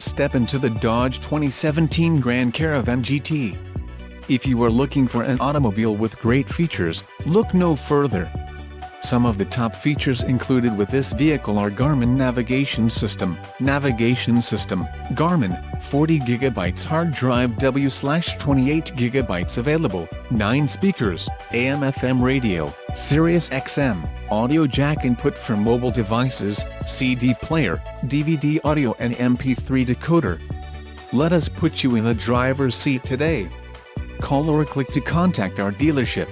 Step into the Dodge 2017 Grand Caravan GT. If you are looking for an automobile with great features, look no further. Some of the top features included with this vehicle are Garmin Navigation System, Navigation System, Garmin, 40GB hard drive W/28GB available, 9 speakers, AM/FM radio, Sirius XM, audio jack input for mobile devices, CD player, DVD audio and MP3 decoder. Let us put you in the driver's seat today. Call or click to contact our dealership.